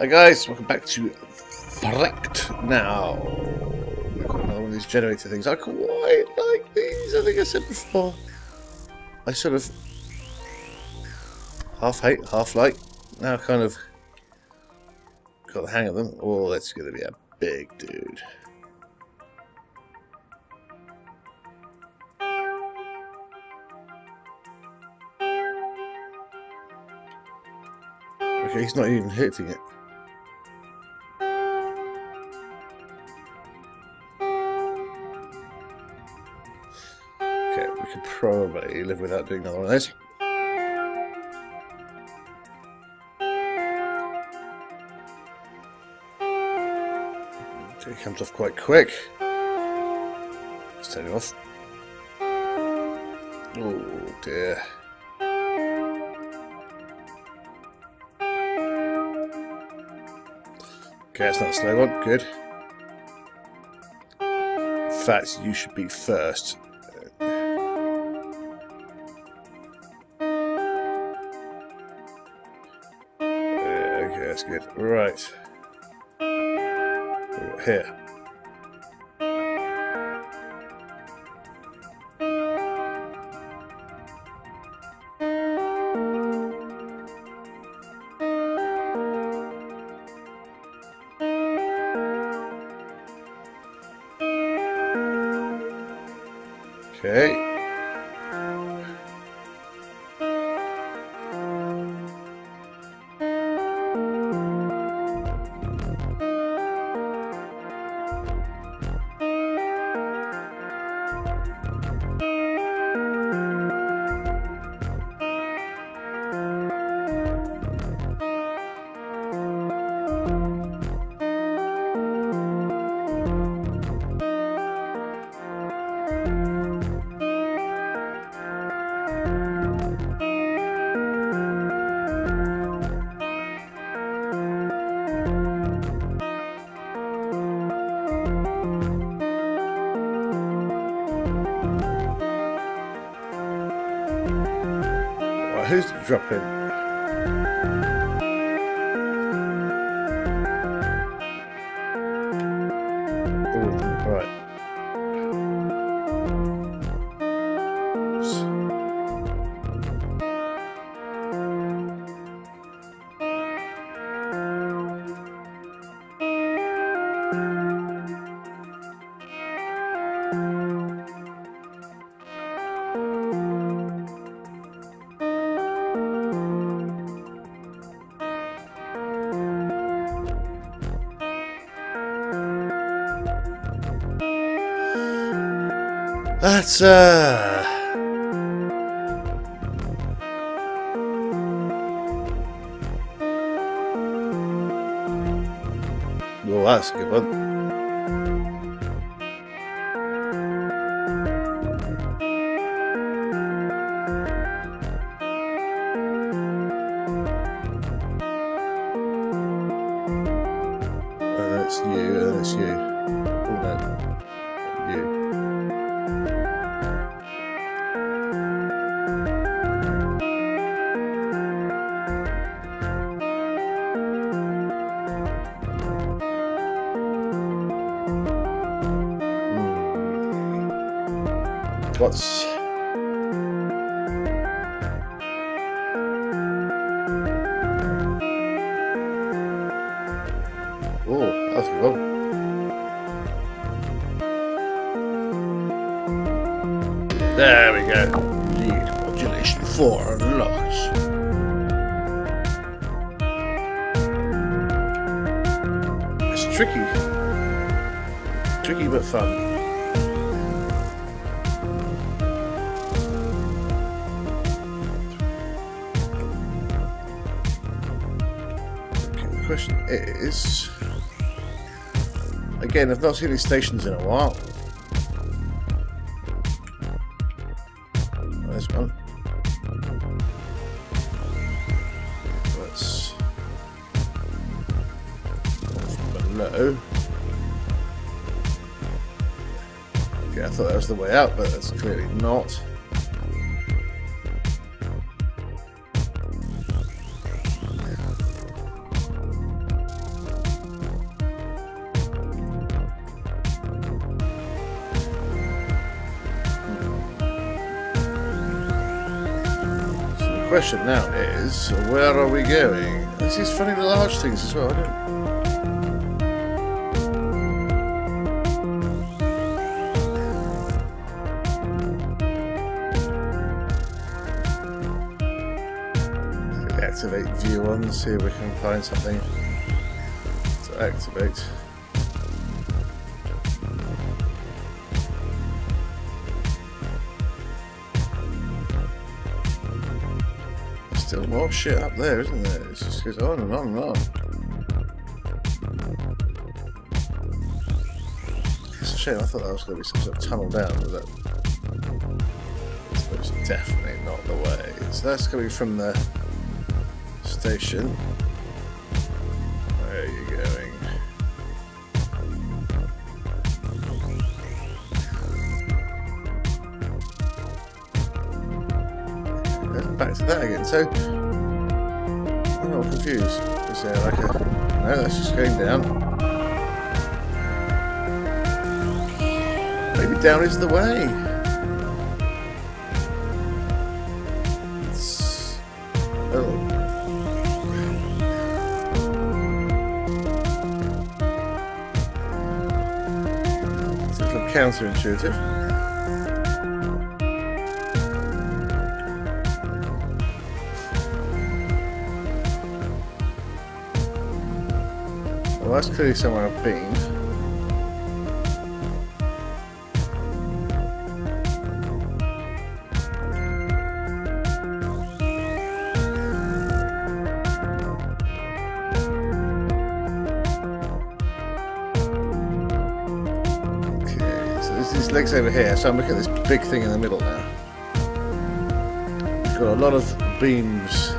Hi guys, welcome back to Fract now. We've got another one of these generator things. I quite like these, I think I said before. I sort of half hate, half like. Now kind of got the hang of them. Oh, that's going to be a big dude. Okay, he's not even hitting it. Live without doing another one of those. It comes off quite quick. Let's turn it off. Oh dear. Okay, that's not a slow one. Good. In fact, you should be first. Good. Right. Here. Okay. Who's dropping? That's uh Well that's good one. What's Oh, that's one. There we go. Lead modulation 4 unlocked. It's tricky. Tricky but fun. Question is... Again, I've not seen these stations in a while. There's one. Let's... Below. Okay, I thought that was the way out, but that's clearly not. Question now is, where are we going? This is funny the large things as well. Activate view on, see if we can find something to activate. Still more shit up there, isn't there? It just goes on and on and on. It's a shame, I thought that was going to be some sort of tunnel down, but that was definitely not the way. So that's coming from the station. Where are you So I'm not confused. Is there like a no? That's just going down. Maybe down is the way. It's, oh. A little counterintuitive. Well, that's clearly somewhere I've been. Okay, so this is legs over here, so I'm looking at this big thing in the middle now. Got a lot of beams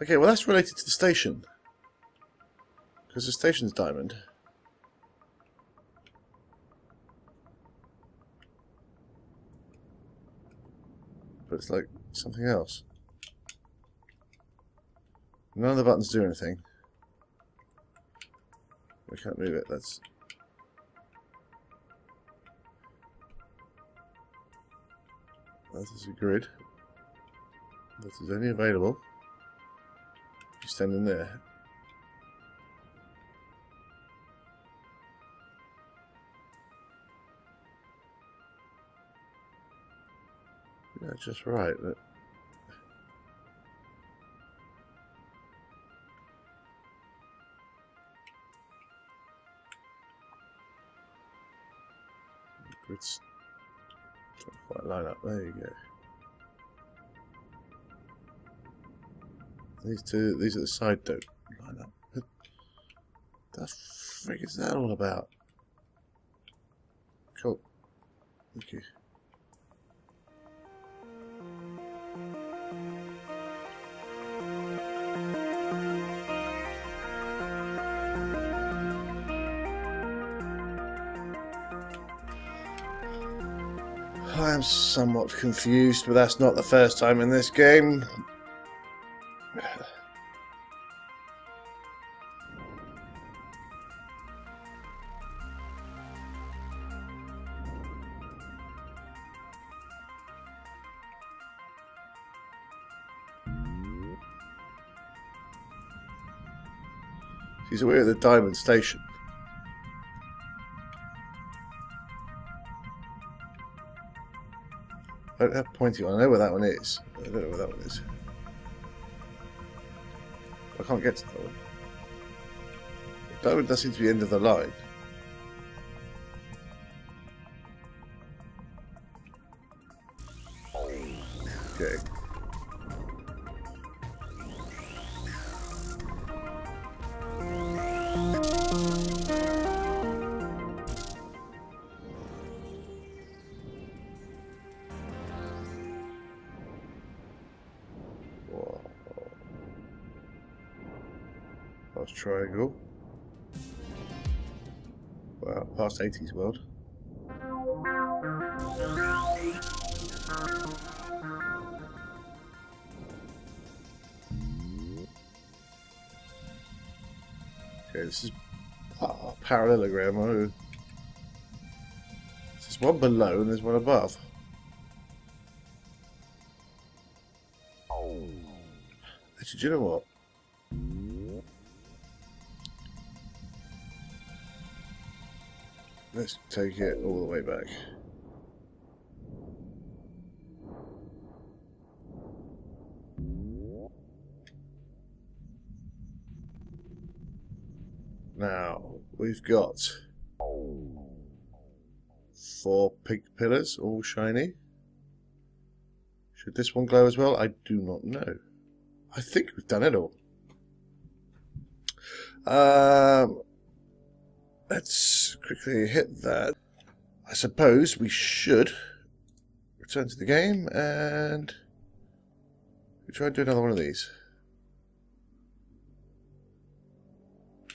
Okay, well that's related to the station. Because the station's diamond. But it's like something else. None of the buttons do anything. We can't move it, that's... That is a grid. That is only available. If you stand in there. Yeah, just right. Grids quite line up. There you go. These two, these at the side don't line up. What the frig is that all about? Cool. Thank you. I am somewhat confused, but that's not the first time in this game. Aware at the Diamond Station. I don't have pointing on. I know where that one is. I don't know where that one is. I can't get to that one. One does seem to be end of the line. Past 80s world. Okay, this is oh, parallelogram. Oh. There's one below and there's one above. Actually, do you know what? Let's take it all the way back. Now, we've got four pink pillars, all shiny. Should this one glow as well? I do not know. I think we've done it all. Um, let's quickly hit that. I suppose we should return to the game and we try and do another one of these.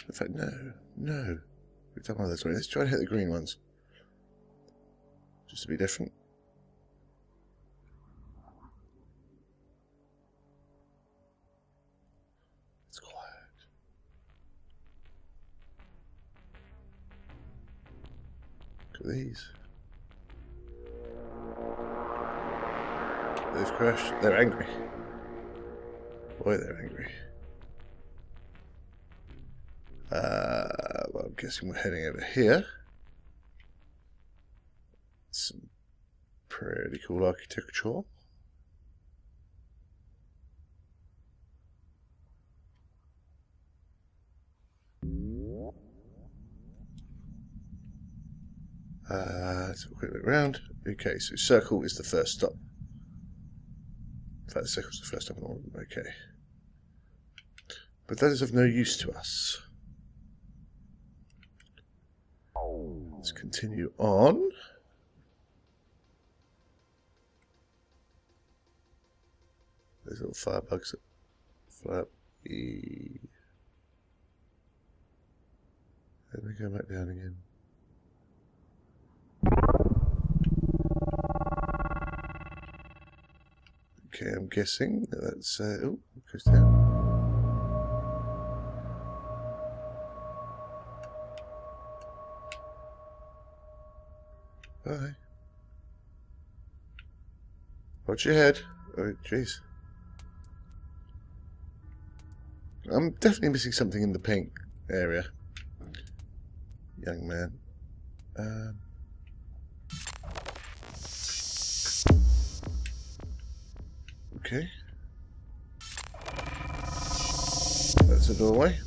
In fact, no, no. We've done one of those. Let's try and hit the green ones. Just to be different. At these. They've crashed. They're angry. Boy, they're angry. Uh, well, I'm guessing we're heading over here. Some pretty cool architecture. Quick look around. Okay, so circle is the first stop. In fact, circle's the first stop. Okay. But that is of no use to us. Let's continue on. There's little firebugs that flap. Let me go back down again. Okay, I'm guessing that's uh, oh, goes down. Bye. Watch your head. Oh, jeez. I'm definitely missing something in the pink area. Young man. Um, okay. That's a doorway.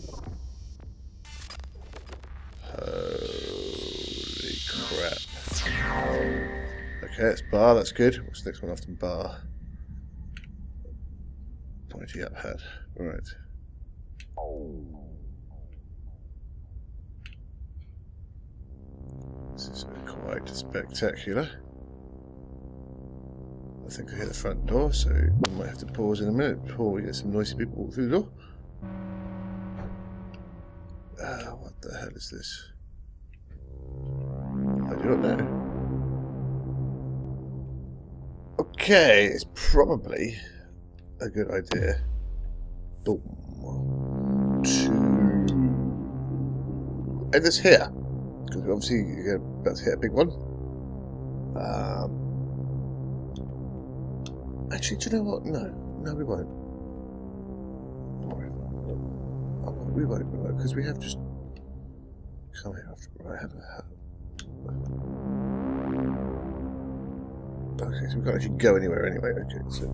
Holy crap. Okay, it's bar, that's good. What's the next one after bar? Pointy up head. Right. This is quite spectacular. I think I hear the front door, so we might have to pause in a minute before we get some noisy people walk through the door. Uh, what the hell is this? I do not know. Okay, it's probably a good idea. Boom. To end this here. Because obviously you're about to hit a big one. Um, actually, do you know what? No. No, we won't. Oh, we won't, because we have just come here after. Right, have a Okay, so we can't actually go anywhere anyway. Okay, so.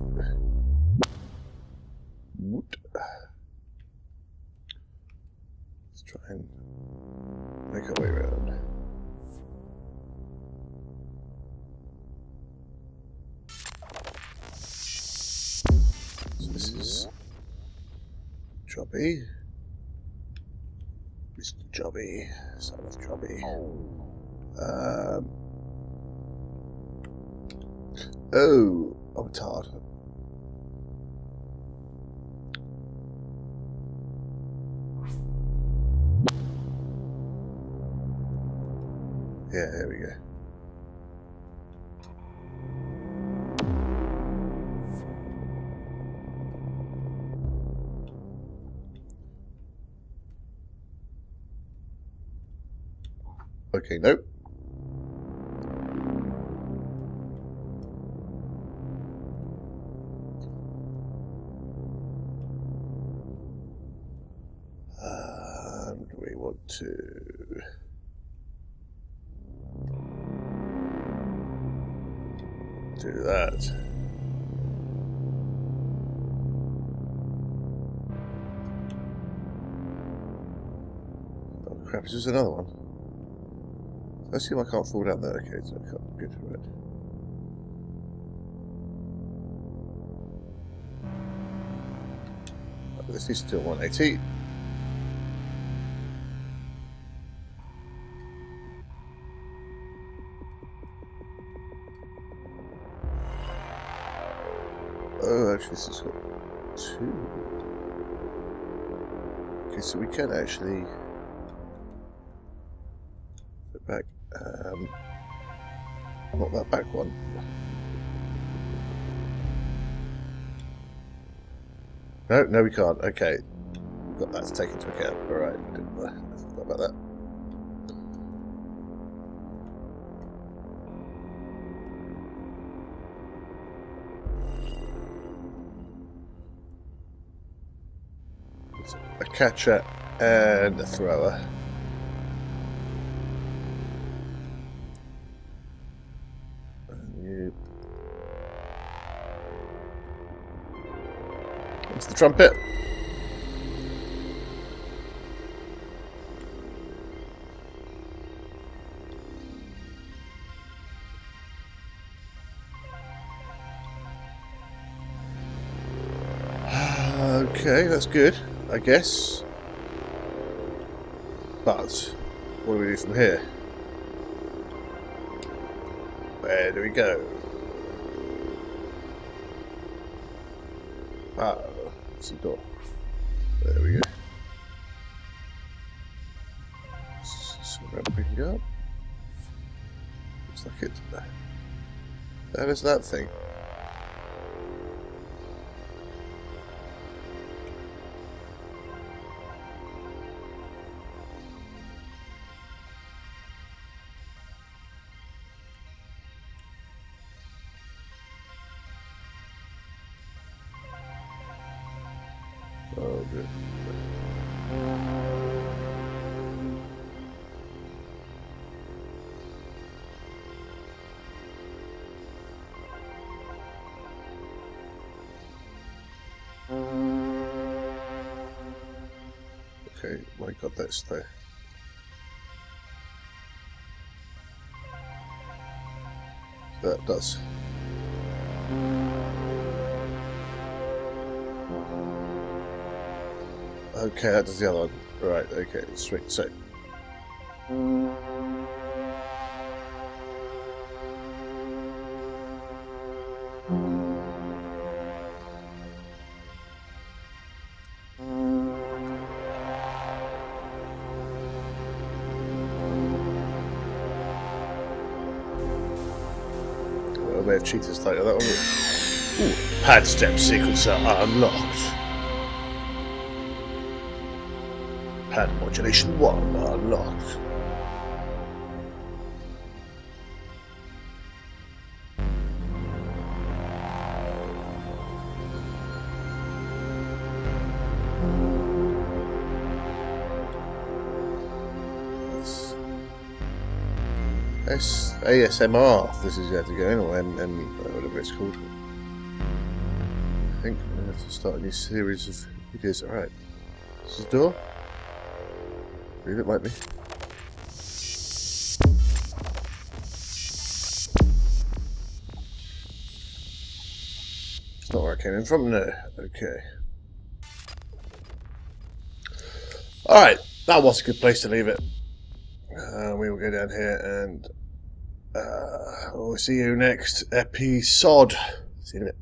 Let's try and Mr. Jobby, son of Jobby. Um, Oh, it's hard. Yeah, there we go. Okay, nope. Uh, and we want to... Do that. Oh crap, is this another one? I assume I can't fall down there. Okay, so I can't get to it. This is still 180. Oh, actually, this has got two. Okay, so we can actually Um, not that back one. No, no, we can't. Okay, we've got that to take into account. All right, didn't forgot about that. It's a catcher and a thrower. The trumpet. Okay, that's good, I guess. But, what do we do from here? Where do we go? Ah, it's a door. There we go. So can go up. Looks like it. That is that thing. Okay, my god, that's there. That does. Okay, that does the other one. Right, okay, sweet. So. May have cheated slightly that one. Oh, ooh, pad step sequencer unlocked. Pad modulation 1 unlocked. ASMR. This is how to go in, or M, M whatever it's called. I think I'm going to have to start a new series of videos. Alright. This is the door. I believe it might be. It's not where I came in from, no. Okay. Alright, that was a good place to leave it. Uh, we will go down here and uh, we'll see you next episode. See you.